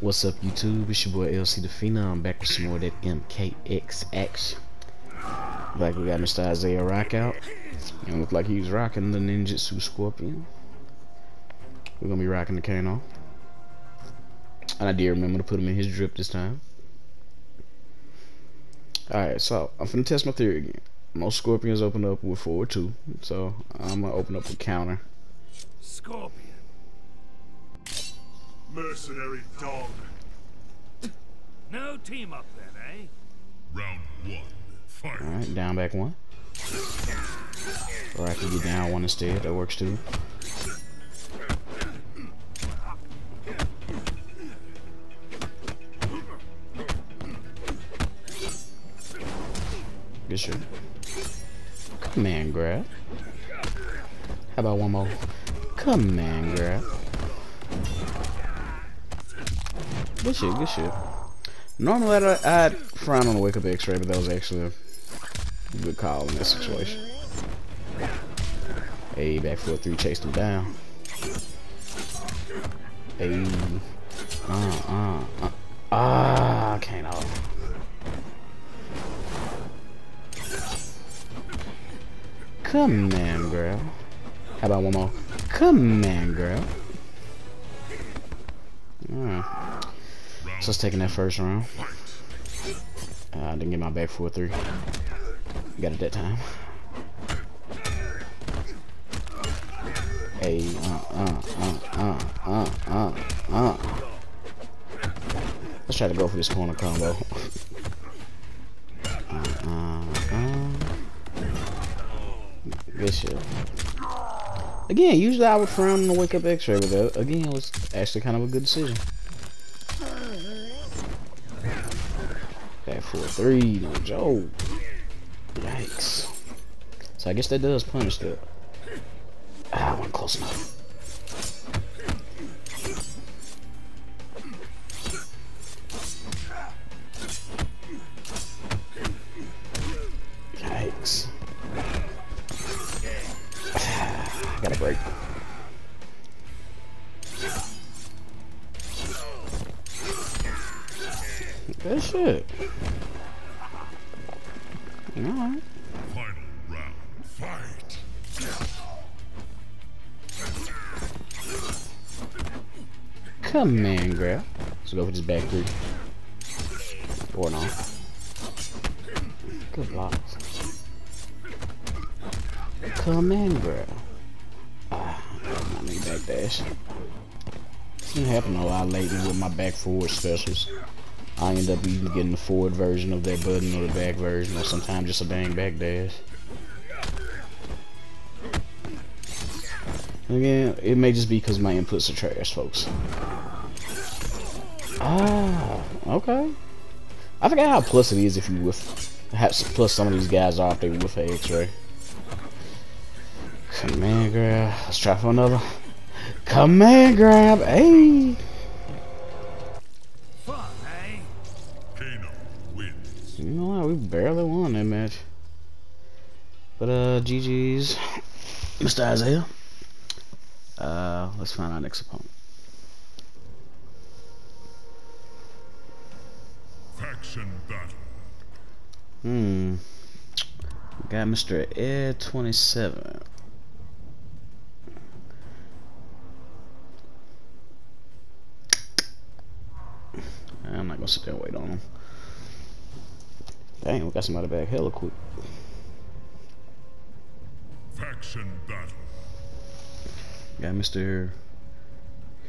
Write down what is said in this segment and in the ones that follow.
What's up YouTube? It's your boy LC Da Phenom. I'm back with some more of that MKX action. Like we got Mr. Isaiah Rock out. And look like he's rocking the Ninjutsu Scorpion. We're gonna be rocking the Kano. And I did remember to put him in his drip this time. Alright, so I'm finna test my theory again. Most Scorpions open up with forward two, so I'm gonna open up with counter. Scorpion. Mercenary dog. No team up then, eh? Round one, fight. Alright, down back one. Or I can get down one instead, that works too. Good shit. Command grab. How about one more? Come Command grab. Good shit, good shit. Normally I'd, I'd frown on the wake up x-ray, but that was actually a good call in this situation. Hey, back four three chased him down. Hey, uh, uh, uh, ah, can't off. Come on, girl. How about one more? Come on, girl. Alright. Let's take that first round. Uh, I didn't get my back 4-3. Got it that time. Hey, uh, uh, uh, uh, uh, uh, uh. Let's try to go for this corner combo. uh, uh, uh. Shit. Again, usually I would frown on the wake up x-ray, but again, it was actually kind of a good decision. Back 4-3, no joke. Yikes. So I guess that does punish that. Ah, I wasn't close enough. Three. Or no. Good blocks. Come in, girl. Ah, my knee back dash. It's been happening a lot lately with my back forward specials. I end up even getting the forward version of that button or the back version, or sometimes just a bang back dash. Again, it may just be because my inputs are trash, folks. Ah, okay. I forgot how plus it is if you with plus some of these guys are if they with an X-ray. Command grab. Let's try for another. Command grab. Hey. Fun, eh? Kano wins. You know what? We barely won that match. But uh, GG's, Mr. Isaiah. Uh, let's find our next opponent. Faction battle. Hmm. Got Mr. Ed 27. I'm not gonna sit there and wait on him. Dang, we got somebody back hella quick. Faction battle. Got Mr.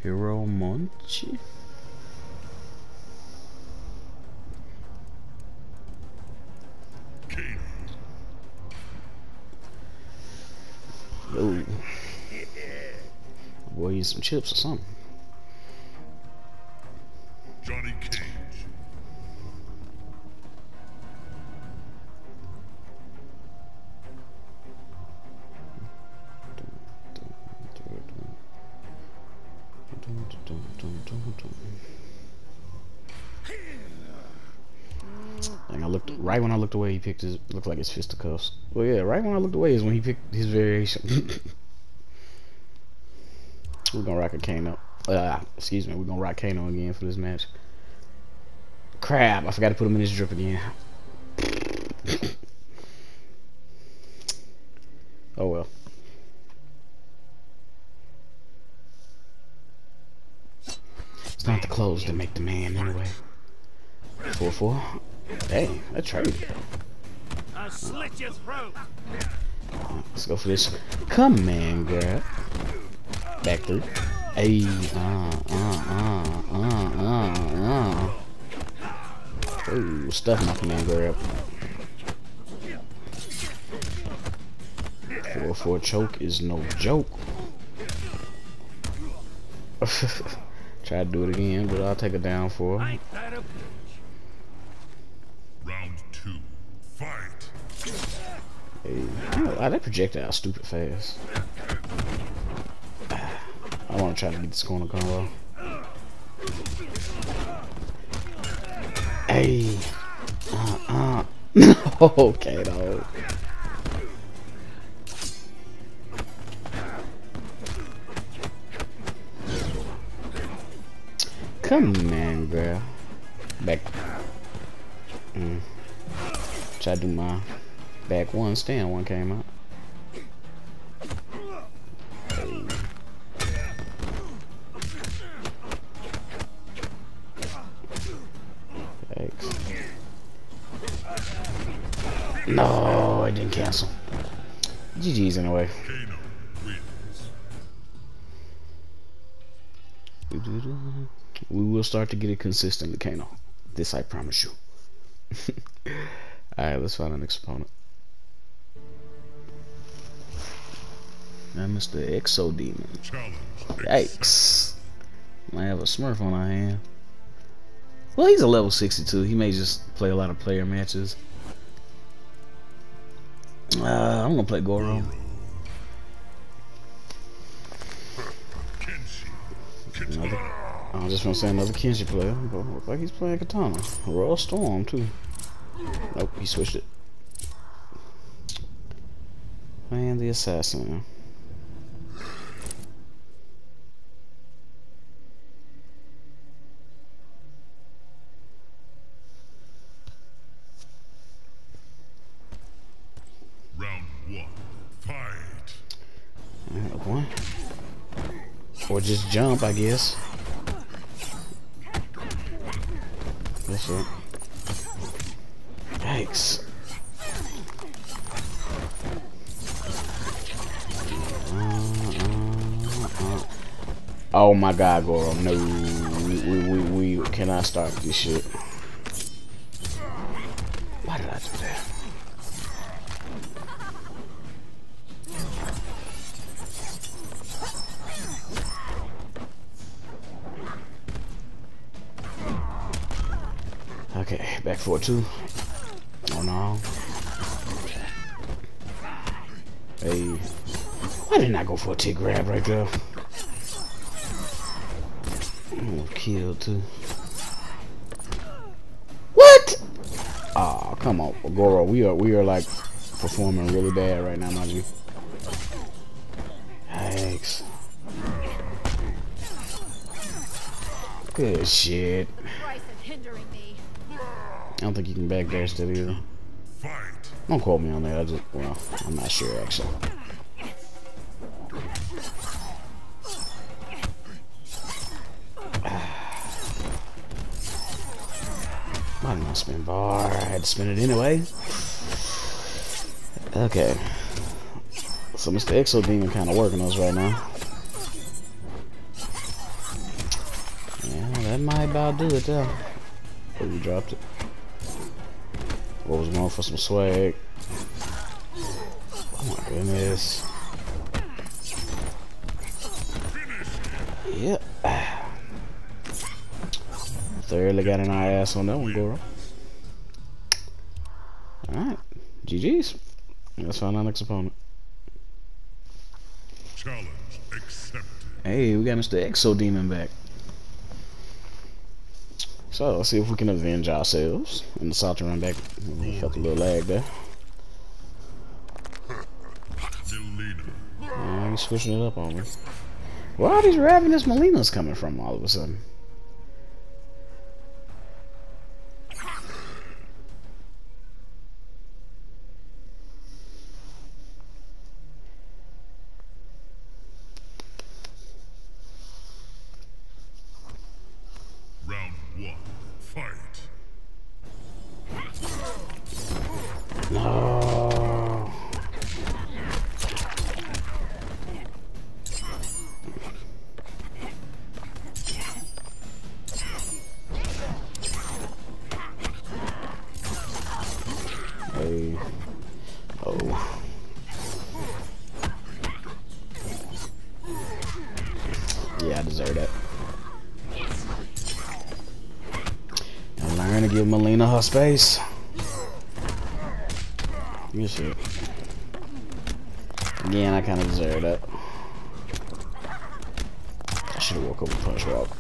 Hiro Monchi. Some chips or something. Johnny Cage. Dang, I looked right when I looked away. He picked his looked like his fisticuffs. Well, yeah, right when I looked away is when he picked his variation. We're gonna rock a up. Uh, excuse me, we're gonna rock Kano again for this match. Crap, I forgot to put him in his drip again. oh well. It's not the clothes that make the man anyway. 4-4. Hey, that trade. I'll slit your throat. Let's go for this. Come man, girl. Back through. Hey, uh, uh, uh, uh, uh, uh. Ooh, stuff my command grab. 4-4 choke is no joke. Try to do it again, but I'll take it down for Ain't that a bitch? Round two. Fight. Hey, oh, that projectile stupid fast. Want to try to get this corner combo. Hey, uh, uh. okay, though. Come on, girl. Back. Mm. Try to do my back one stand one came out. Start to get it consistent Kano. This I promise you. Alright, let's find our next opponent. Mr. Exo Demon. Yikes. Might have a Smurf on our hand. Well, he's a level 62. He may just play a lot of player matches. Uh, I'm gonna play Goro. Another, I was just gonna say another Kenshi player, but look like he's playing Kitana. Royal Storm too. Nope, he switched it. And the Assassin. Round one. Fight. One. Or just jump, I guess. That's it. Yikes. Oh my god, Goro. No. We, we, we, we cannot start this shit. Back for two. Oh no. Hey. Why didn't I go for a tick grab right there? Oh, killed too. What? Oh, come on, Goro. We are we are like performing really bad right now, my you. Thanks. Good shit. Don't think you can backdash that either. Don't quote me on that. I just, well, I'm not sure actually. Why didn't I spin bar? I had to spin it anyway. Okay. So Mr. Exo Demon kind of working us right now. Yeah, that might about do it though. Oh, we dropped it. What was going for some swag? Oh my goodness. Yep. Thoroughly got an eye ass on that one, Goro. Alright. GG's. Let's find our next opponent. Challenge accepted. Hey, we got Mr. Exo Demon back. So let's see if we can avenge ourselves. And the Salty run back. We felt a little lag there. Yeah, he's switching it up on me. Where are these ravenous Mileenas coming from all of a sudden? Mileena her space. Good shit. Again, I kind of deserve that. I should have woke up with punch walk.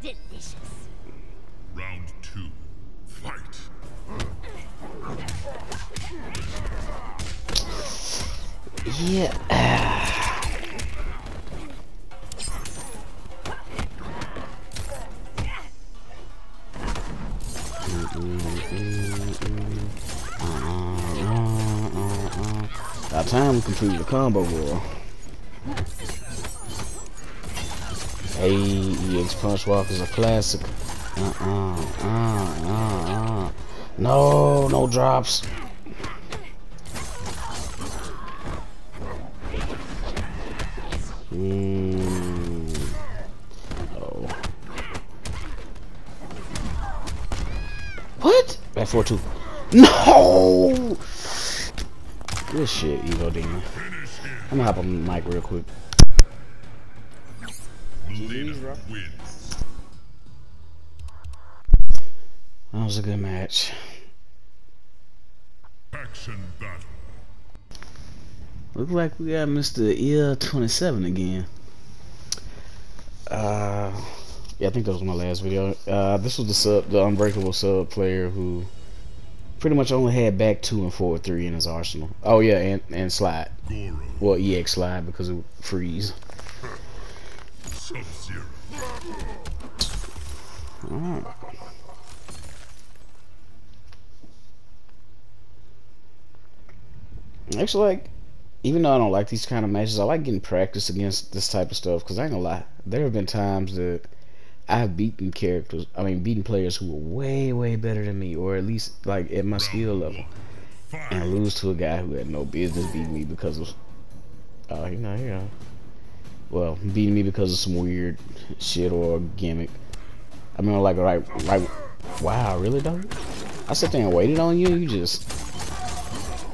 Delicious. Round two. Fight. yeah. Time complete the combo war. Hey, EX Punch Walk is a classic. Uh-uh, uh, uh. No, no drops. Mm. Oh. What? Back 4 2. No! Good shit, Evo Demon. I'm gonna hop on the mic real quick. That was a good match. Action battle. Look like we got Mr. Ear 27 again. Uh, yeah, I think that was my last video. Uh, this was the sub, the unbreakable sub player who pretty much only had back two and forward three in his arsenal. Oh yeah, and and slide. Well, EX slide because it would freeze. Actually, like, even though I don't like these kind of matches, I like getting practice against this type of stuff. Cause I ain't gonna lie, there have been times that I've beaten characters. I mean, beaten players who were way, way better than me, or at least like at my skill level, and Fight. lose to a guy who had no business beating me because of. Oh, he's not here. Well, beating me because of some weird shit or gimmick. I mean, like, right, right. Wow, really, though? I sat there and waited on you. You just.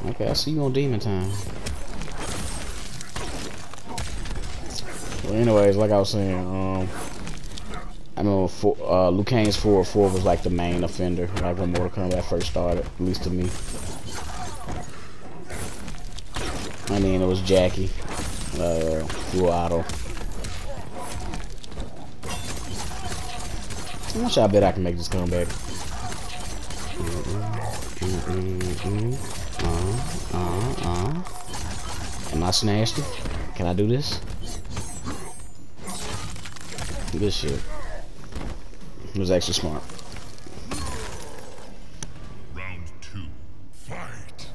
Okay, I see you on Demon Time. Well, anyways, like I was saying, um, I know for, uh, Liu Kang's 4 4 was like the main offender, like when Mortal Kombat first started, at least to me. And then it was Jacqui, uh, I bet I can make this comeback? Uh, uh, uh. Am I snasty? Can I do this? Good shit. Was actually smart. Round two. Fight.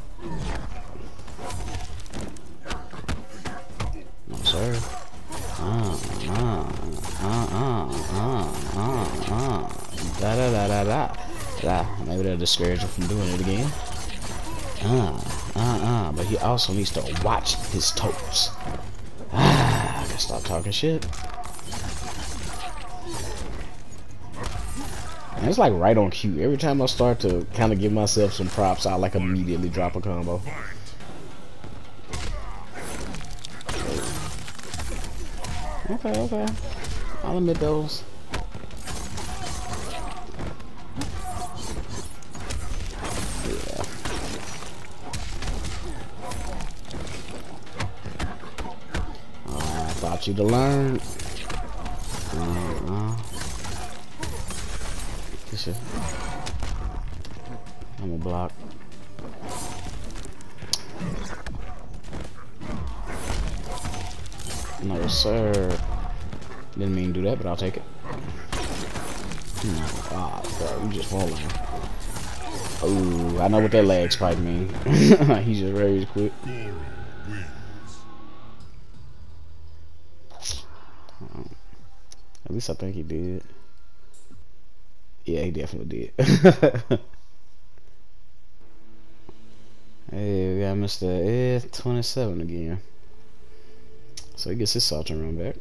No, sir. Uh, uh, uh, uh, uh, uh, uh. Da da da da da. Maybe that'll discourage him from doing it again. Uh, uh, uh. But he also needs to watch his toes. Ah, I gotta stop talking shit. And it's like right on cue. Every time I start to kind of give myself some props, I like immediately drop a combo. Okay, okay. I'll admit those. Yeah. I thought you'd learned. I'm gonna block. No, sir. Didn't mean to do that, but I'll take it. Hmm. Ah, bro, you just falling. Ooh, I know what that lag spike mean. He's just ready to quit. At least I think he did. Yeah, he definitely did. hey, we got Mr. Ed 27 again. So he gets his Sergeant run back.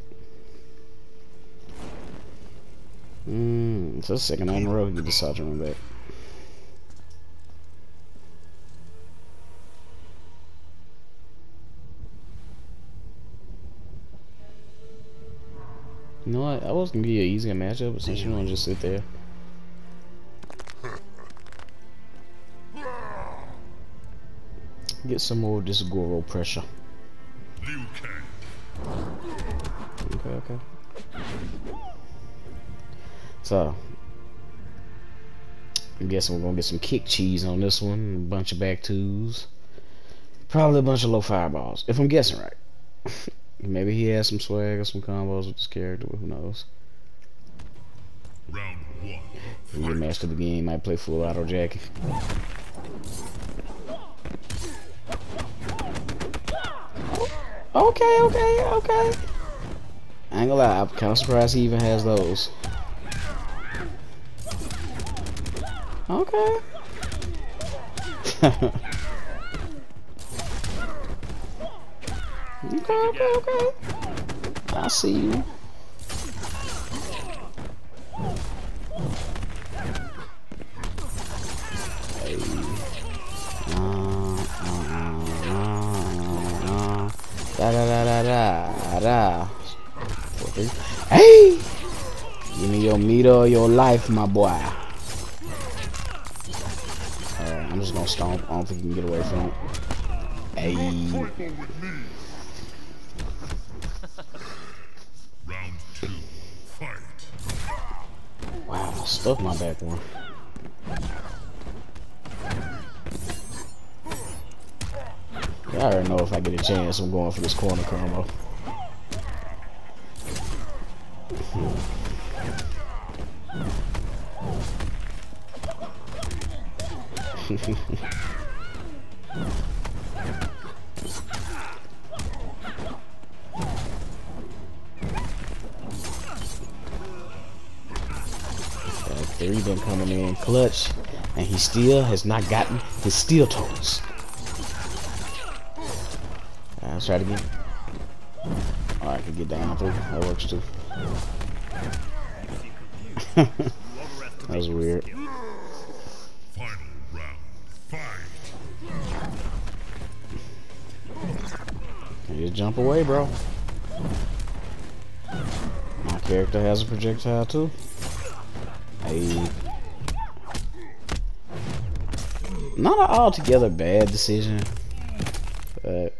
Mmm, so second night in a row he gets the Sergeant run back. You know what? I was gonna you an easier matchup, but since you to just sit there. Get some more of this Goro pressure. Okay, okay. So, I'm guessing we're gonna get some kick cheese on this one. A bunch of back twos. Probably a bunch of low fireballs, if I'm guessing right. Maybe he has some swag or some combos with this character, who knows. Round one. He get master the game, might play full auto Jacqui. Okay, okay, okay. I ain't gonna lie, I'm kinda surprised he even has those. Okay. okay, okay, okay. I see you. Da. Hey! Give me your meter or your life, my boy. Alright, I'm just gonna stomp. I don't think you can get away from it. Hey. Wow, I stuck my back one. I already know if I get a chance, I'm going for this corner combo. Three been coming in clutch, and he still has not gotten his steel toes. Uh, let's try it again. Oh, I can get down through. That works too. that was weird. Jump away, bro. My character has a projectile too. Hey. Not an altogether bad decision. But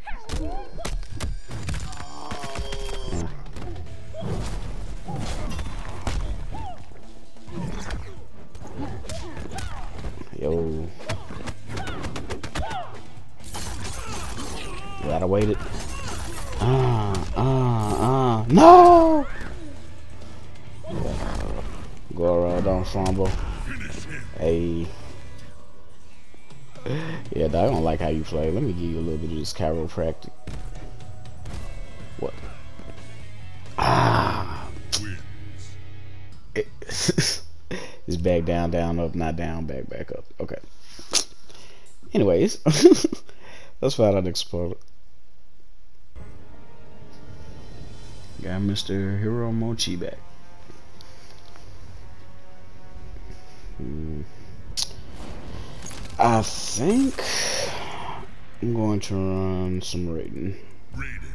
I don't like how you play. Let me give you a little bit of this chiropractic. What? Ah. It, it's back, down, down, up, not down, back, back up. Okay. Anyways, let's find out explode. Got Mr. Hiro Mochi back. Hmm. I think I'm going to run some rating. Raiden.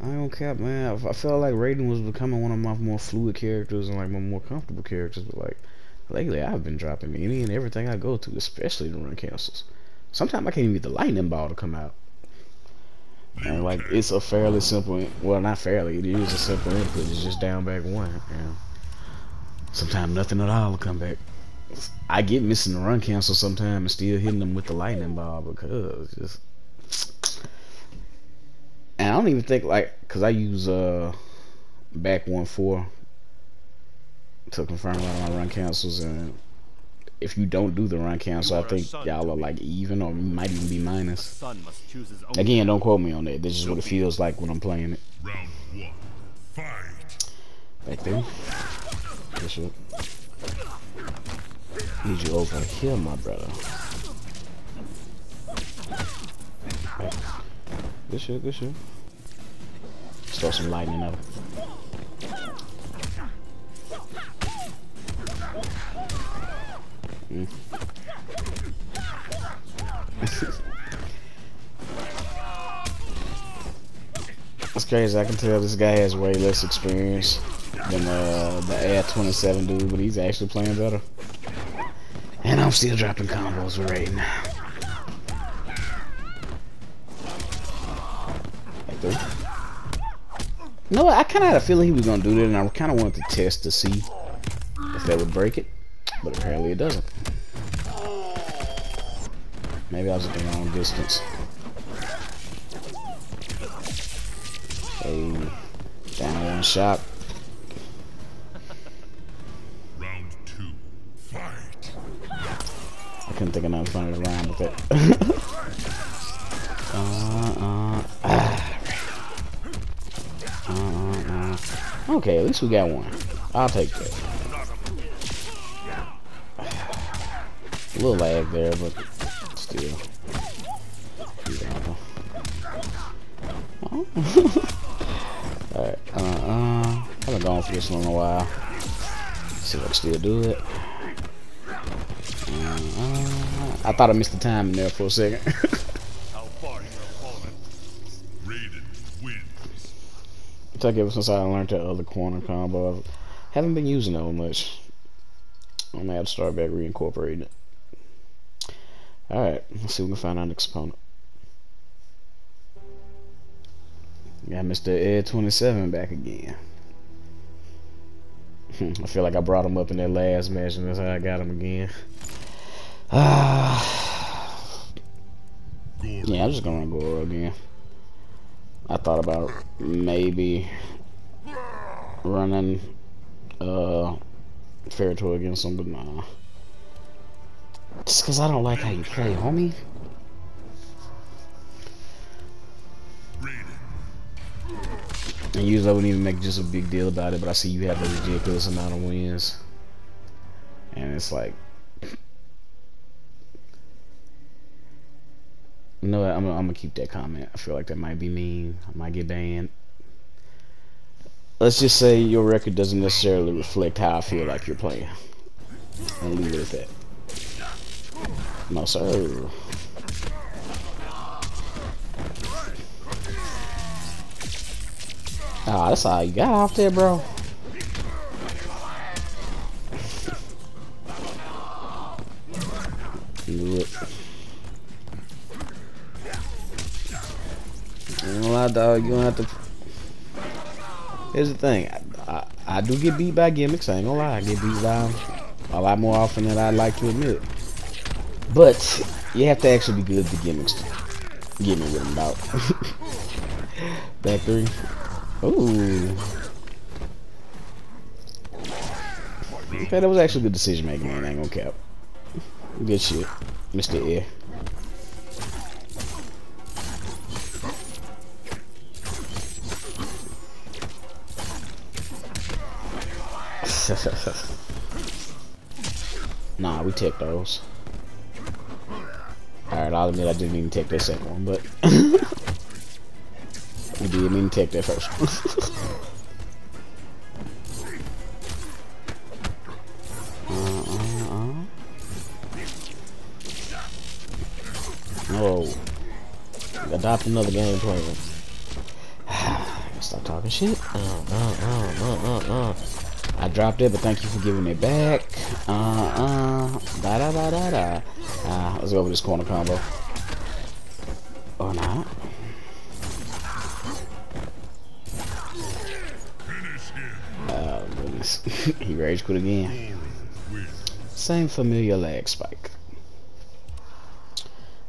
I don't care, man. I I felt like Raiden was becoming one of my more fluid characters and like my more comfortable characters, but like lately I've been dropping any and everything I go to, especially the run cancels. Sometimes I can't even get the lightning ball to come out. And like it's a fairly simple, well not fairly, it is a simple input. It's just down back one. Yeah. Sometimes nothing at all will come back. I get missing the run cancel sometimes and still hitting them with the lightning ball because just. And I don't even think like, cause I use uh back one four to confirm a lot of my run cancels and if you don't do the run cancel, I think y'all are like even or might even be minus. Son must choose his own. Again, don't quote me on that. This is what it feels like when I'm playing it. Round one. Fight. Back there. Shit. Need you over here, my brother. Right. Good shit, good shit. Throw some lightning up. It's crazy. I can tell this guy has way less experience than uh, the Ad 27 dude, but he's actually playing better. And I'm still dropping combos with Raiden. Like that. No, I kind of had a feeling he was gonna do that, and I kind of wanted to test to see if that would break it, but apparently it doesn't. Maybe I was at the wrong distance. Hey, down one shot. Round two. Fight. I couldn't think of nothing funny to rhyme with it. uh, uh, ah, uh, uh, uh. Okay, at least we got one. I'll take that. A little lag there, but Yeah. Oh. Alright, uh, uh, I've been going for this one in a while. See if I can still do it. Uh, I thought I missed the time in there for a second. It's like ever since I learned that other corner combo, I haven't been using that much. I'm gonna have to start back reincorporating it. Alright, let's see if we can find our next opponent. Got Mr. Ed 27 back again. I feel like I brought him up in that last match and that's how I got him again. Ah. yeah, I'm just gonna go again. I thought about maybe running uh Ferra/Torr against him, but nah. Just cause I don't like how you play, homie. And usually I wouldn't even make just a big deal about it, but I see you have a ridiculous amount of wins. And it's like You know what, I'm, I'm gonna keep that comment. I feel like that might be mean. I might get banned. Let's just say your record doesn't necessarily reflect how I feel like you're playing. And leave it at that. No sir. Ah, that's all you got off there, bro. It. Ain't gonna lie, dog. You don't have to. Here's the thing. I, I, I do get beat by gimmicks. I ain't gonna lie. I get beat by 'em a lot more often than I'd like to admit. But you have to actually be good at the gimmicks to get me with them, dog. Back three. Ooh. Okay, that was actually good decision making, man. I ain't gonna cap. Good shit. Mr. Air. nah, we take those. Alright, I'll admit I didn't even take that second one, but we did mean to take that first one. uh, uh, uh. No. Adopt another game plan. Stop talking shit. Uh, uh, uh, uh, uh, uh. I dropped it, but thank you for giving it back. Uh, uh, da da da da da. Uh, let's go with this corner combo. Or not. Oh, goodness. He rage quit again. Same familiar lag spike.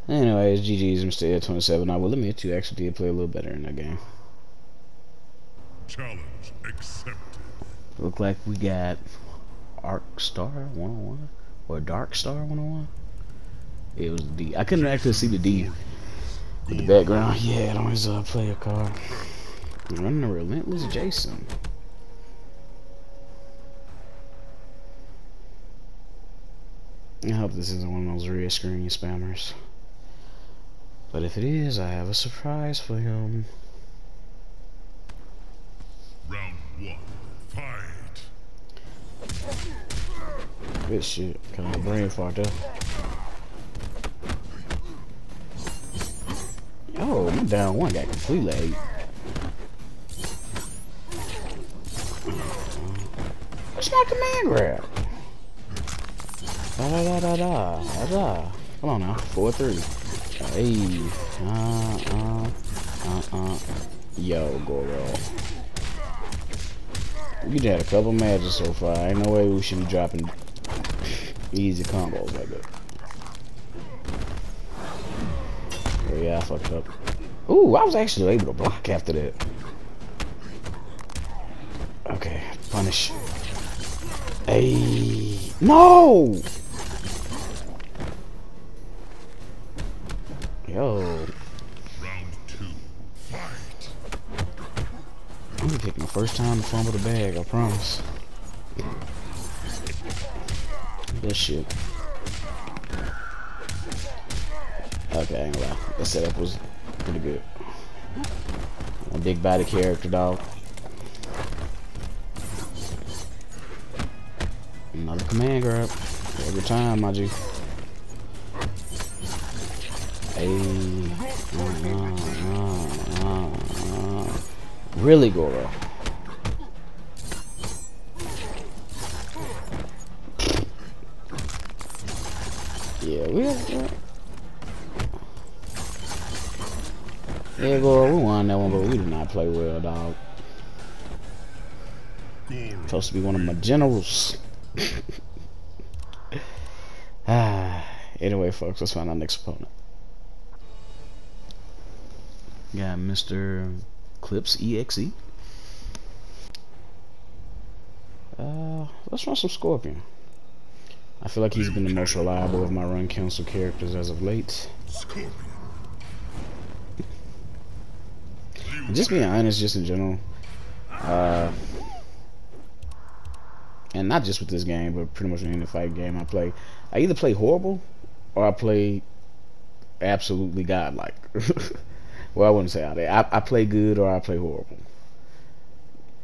Anyways, GG's Mr. Ed 27. I will admit you actually did play a little better in that game. Challenge accepted. Look like we got Arc Star 101 or Dark Star 101. It was the D. I couldn't actually see the D with the background. Yeah, on his uh, player card. Running a relentless Jason. I hope this isn't one of those red screen spammers. But if it is, I have a surprise for him. Round one. Fight. Good shit. Kind of brain fart there. Oh, my down one got completely ate. What's my command grab? Da da da da da da da. Come on now, four three. Hey, uh uh uh uh. Yo, Goro. We just had a couple matches so far. Ain't no way we should be dropping easy combos like that. Yeah, I fucked up. Ooh, I was actually able to block after that. Okay, punish. Hey, no! Yo, Round two. Fight. I'm gonna pick my first time to fumble the bag, I promise. This shit. Okay, I ain't gonna lie. The setup was pretty good. A big body character, dog. Another command grab. Every time, my G. Hey. Uh, uh, uh, uh, uh. Really, Goro? Supposed to be one of my generals. ah. Anyway, folks, let's find our next opponent. Got Mr. Clips EXE. Uh, let's run some Scorpion. I feel like he's been the most reliable of my run cancel characters as of late. Scorpion. Just being honest, just in general, uh, and not just with this game, but pretty much any fight game I play, I either play horrible or I play absolutely godlike. well, I wouldn't say all that. I, I play good or I play horrible.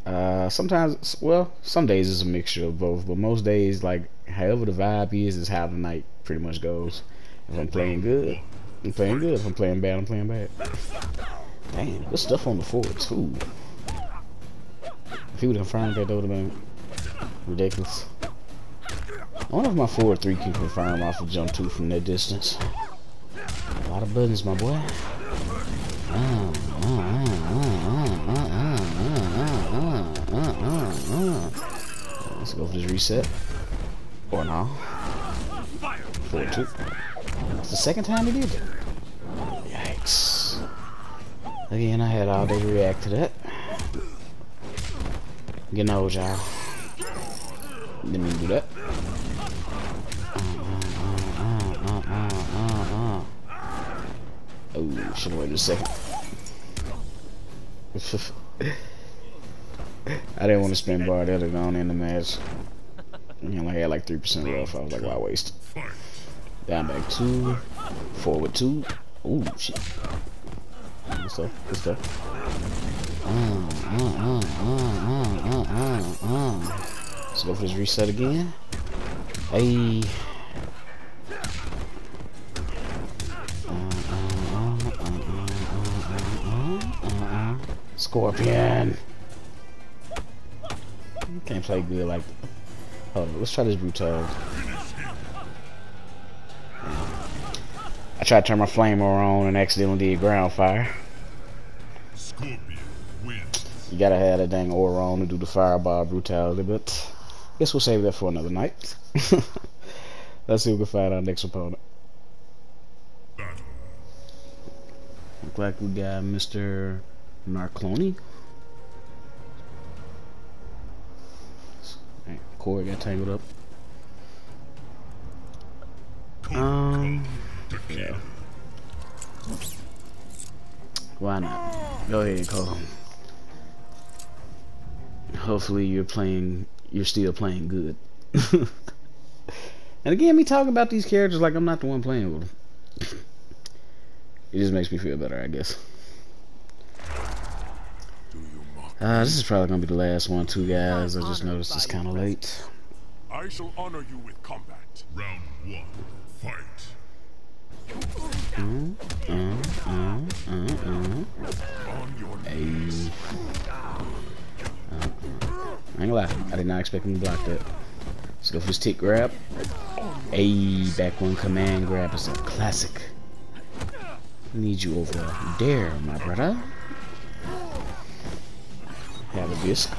Uh, sometimes, well, some days it's a mixture of both, but most days, like, however the vibe is, is how the night pretty much goes. If I'm playing good, I'm playing good. If I'm playing bad, I'm playing bad. Damn, good stuff on the floor too. If he would have confirmed that, that would have been ridiculous. I wonder if my forward three can confirm off of jump two from that distance. A lot of buttons, my boy. Let's go for this reset. Or no. Four two. That's the second time he did it. Yikes. Again, I had all day to react to that. Getting old, y'all. Didn't mean to do that. Oh, should have waited a second. I didn't want to spend bar that had gone in the match. You only had like 3% rough. I was like, why waste? Down back two. Forward two. Ooh, shit. Good stuff. Good stuff. Uh, uh, uh. Let's go for this reset again. Hey. Scorpion. Can't play good like. Hold on, let's try this brutal. I tried to turn my flamer on and accidentally did ground fire. Scorpion. You gotta have that dang aura on to do the fireball brutality, but guess we'll save that for another night. Let's see if we can find our next opponent. Look like we got Mr. Narcloni. Corey got tangled up. Um, yeah. Why not? Go ahead, Cole. Hopefully you're playing, you're still playing good. and again, me talking about these characters like I'm not the one playing with them. It just makes me feel better, I guess. Uh, this is probably gonna be the last one, too, guys. I just noticed it's kind of late. I shall honor you with combat. Round one. Fight. Uh, uh, uh, uh, uh. On your knees. I ain't gonna lie, I did not expect him to block that. Let's go for this tick grab. A back one command grab is a classic. Need you over there, my brother. Have a disc.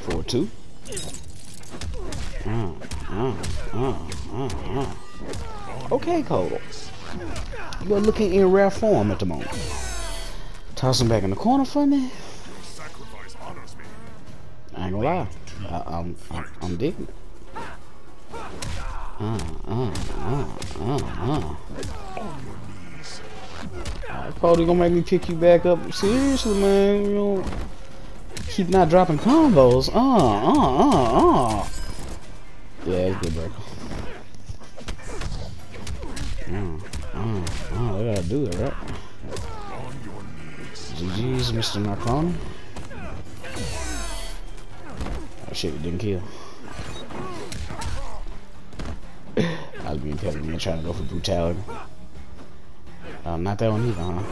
Four two. Uh, uh, uh, uh, uh. Okay, Cole. You are looking in rare form at the moment. Toss him back in the corner for me. I ain't gonna lie. I, I'm, I'm, I'm digging it. Uh, uh, uh, uh, uh. Cody gonna make me pick you back up. Seriously, man. You know, keep not dropping combos. Uh, uh, uh, uh. Yeah, it's good, bro. Uh, uh, uh, they gotta do it, right? GG's, Mr. Narcon. Shit, it didn't kill. I was being petty, man, trying to go for brutality. Uh, not that one either, huh?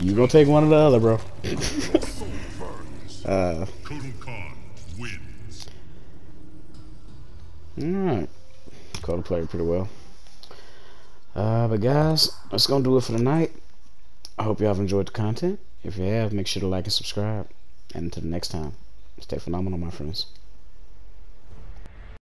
you gonna take one or the other, bro. Uh, alright. Caught the player pretty well. Uh, but guys, that's gonna do it for tonight. I hope y'all have enjoyed the content. If you have, make sure to like and subscribe. And until next time, stay phenomenal, my friends.